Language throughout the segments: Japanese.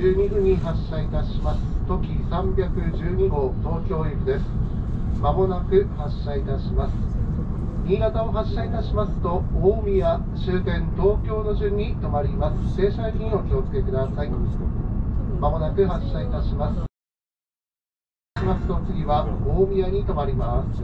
12分に発車いたします。時312号東京行きです。まもなく発車いたします。新潟を発車いたしますと大宮終点東京の順に停まります。停車駅にお気をつけください。まもなく発車いたします。しますと次は大宮に停まります。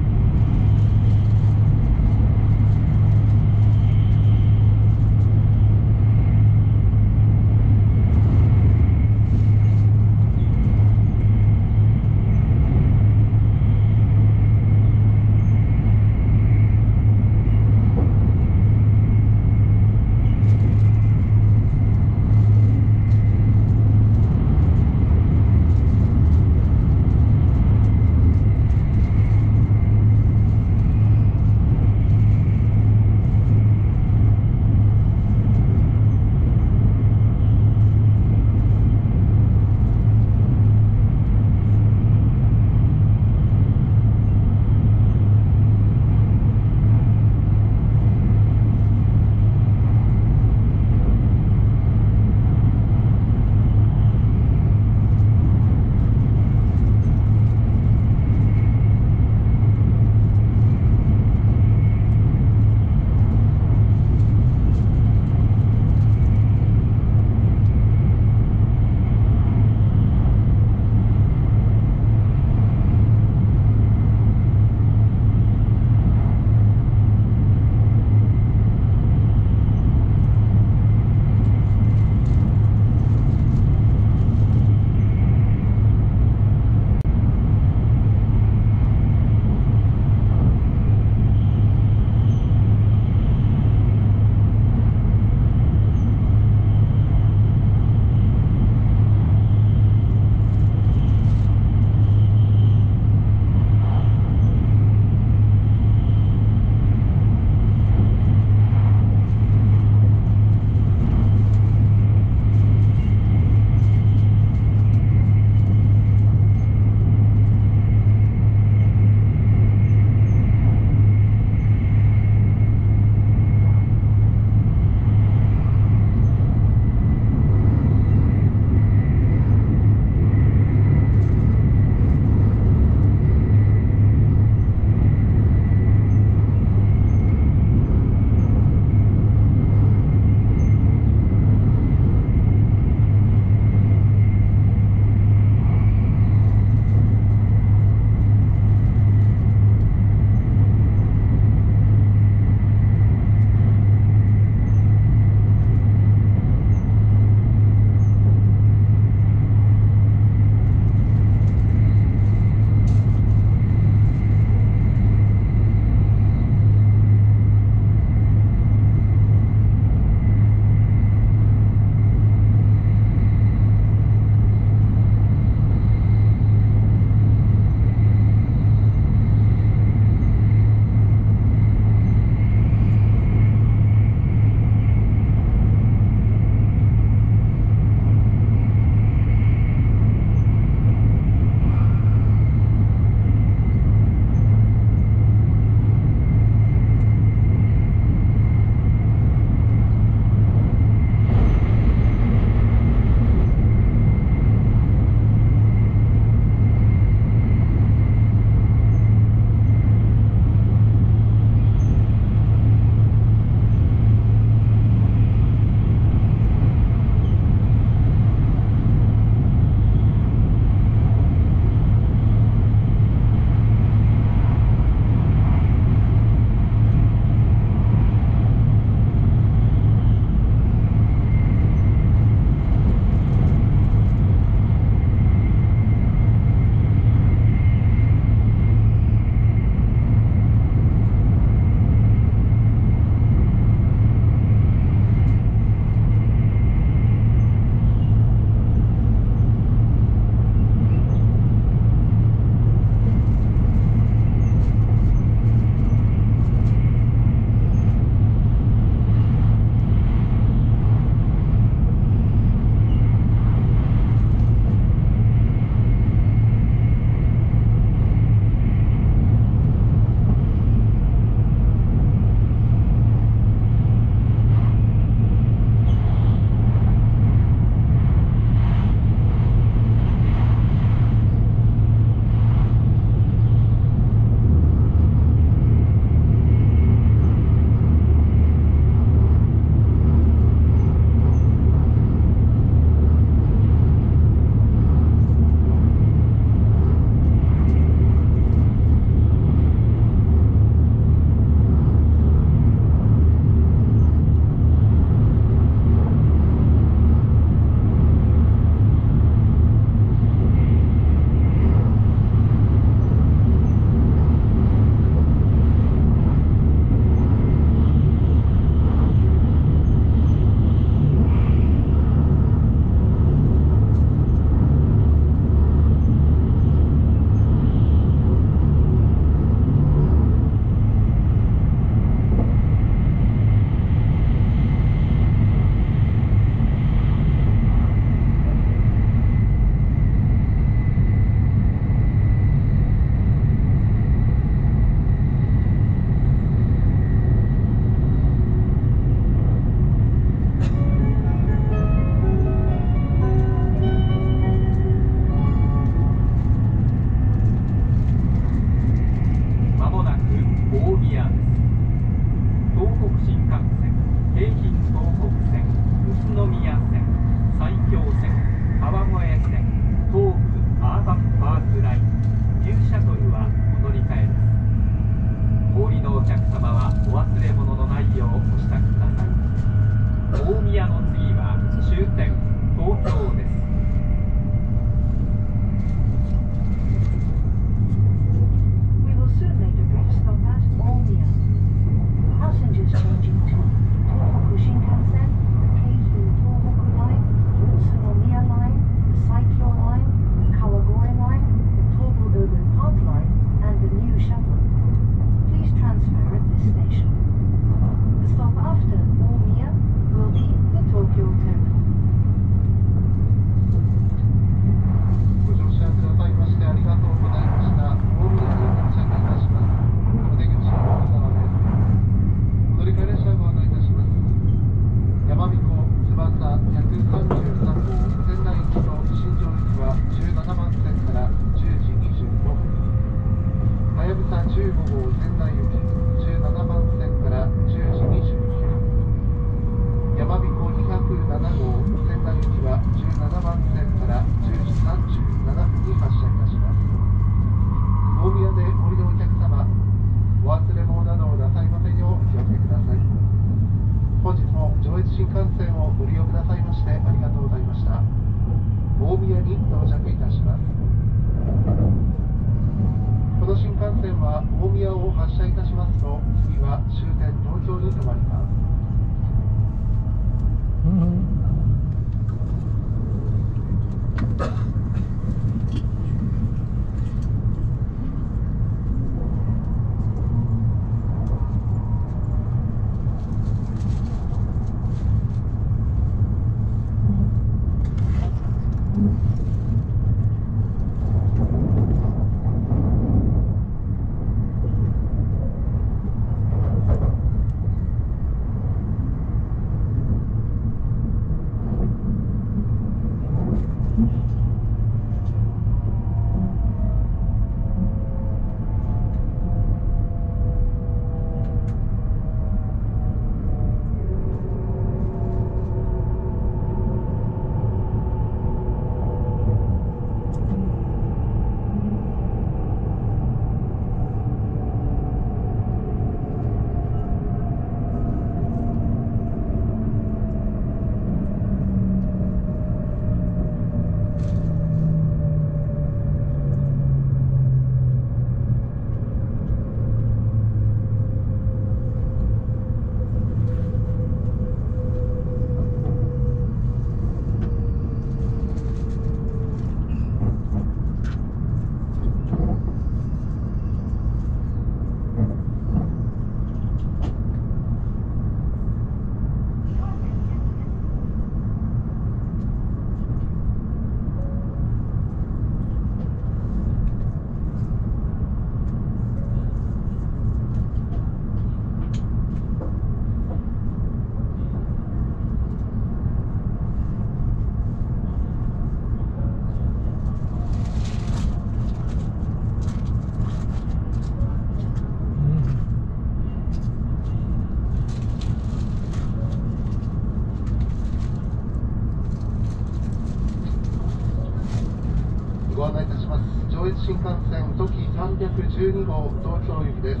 312号東京行きです。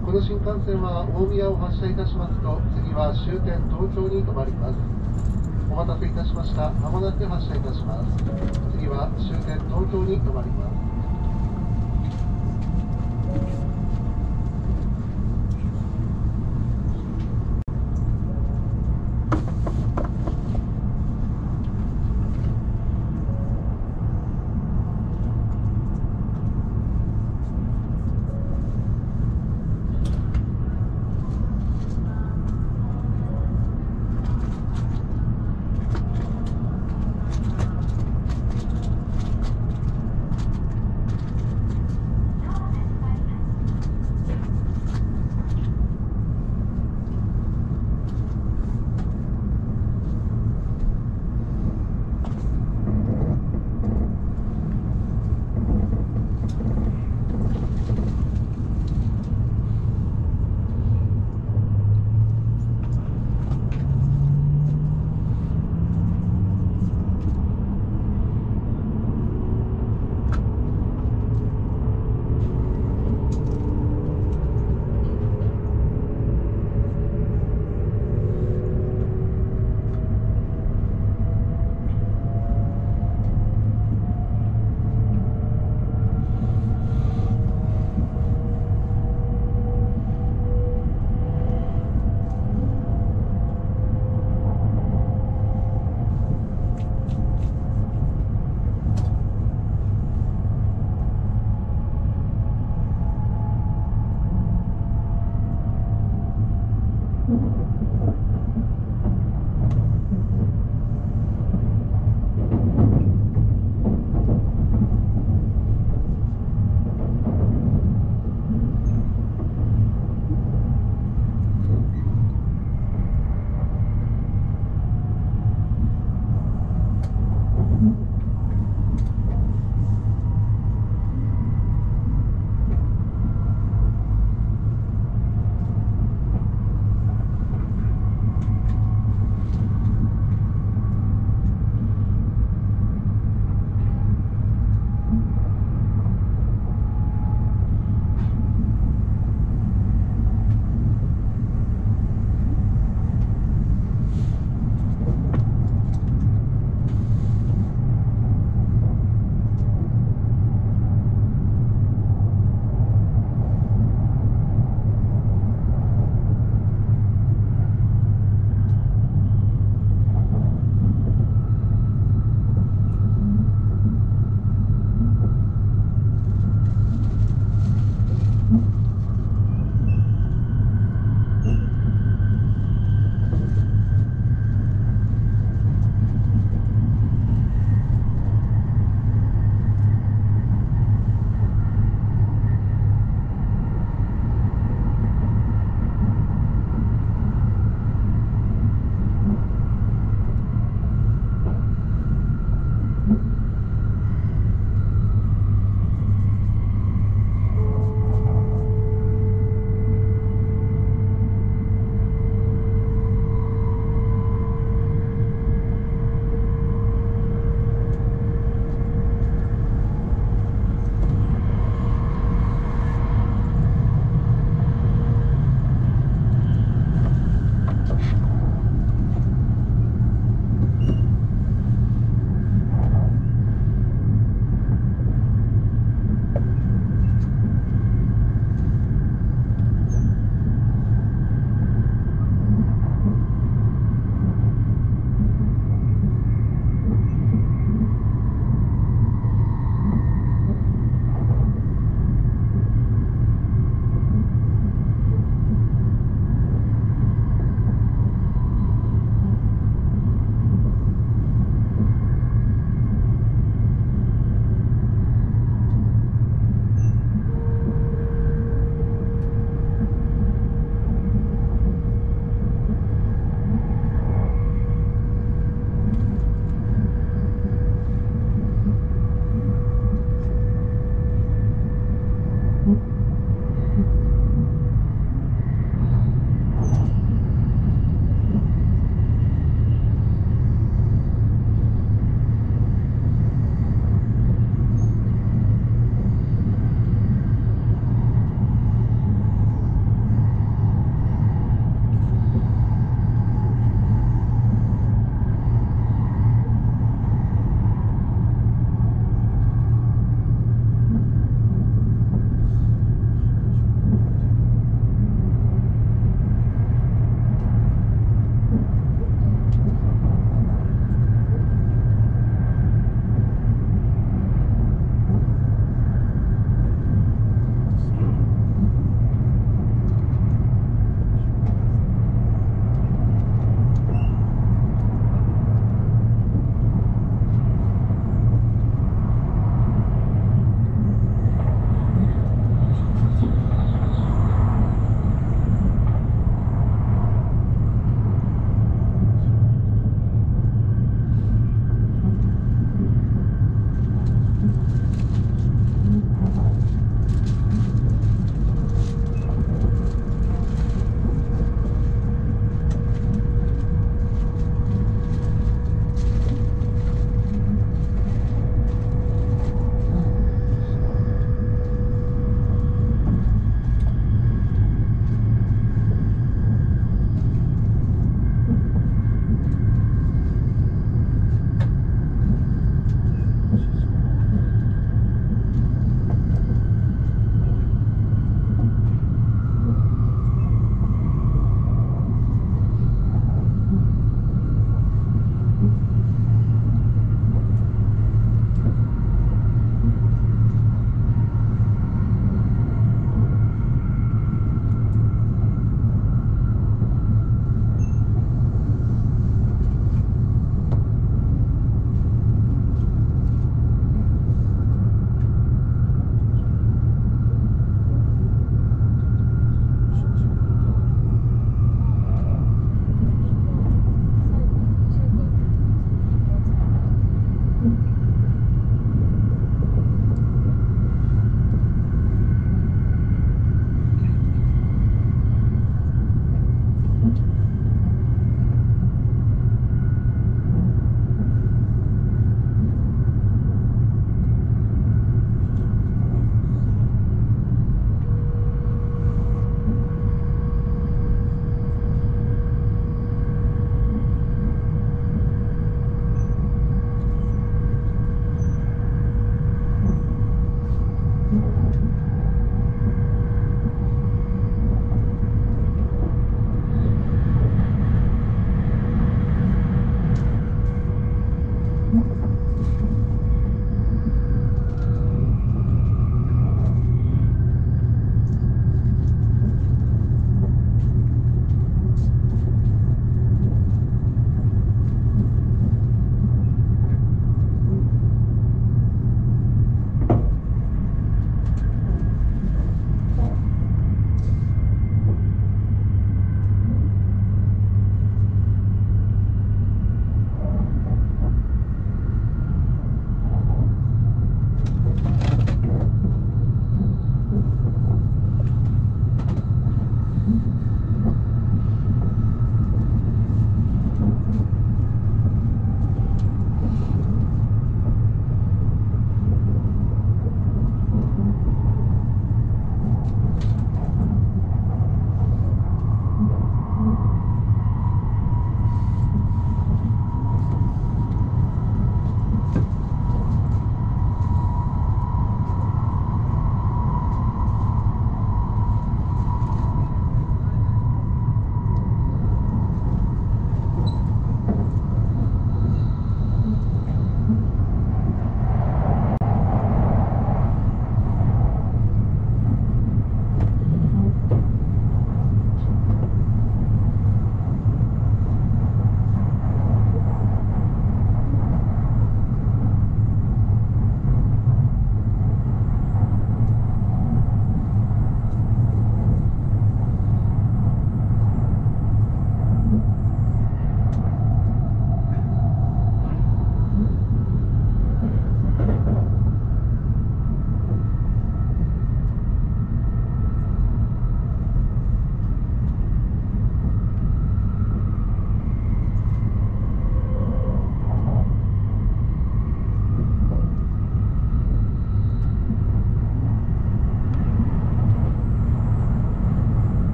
この新幹線は大宮を発車いたしますと次は終点東京に停まります。お待たせいたしました。まもなく発車いたします。次は終点東京に停まります。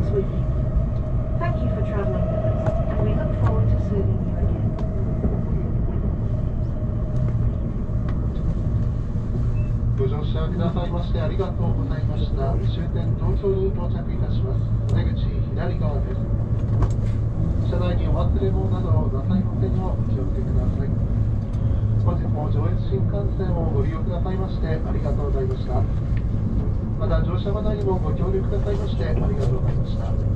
Problems with you. Thank you for traveling with us, and we look forward to serving you again. ご乗車くださいましてありがとうございました。終点東京に到着いたします。出口左側です。車内にお忘れ物などをなさいませんようお気をつけください。本日も上越新幹線をご利用くださいましてありがとうございました。また乗車場内にもご協力くださいましてありがとうございました。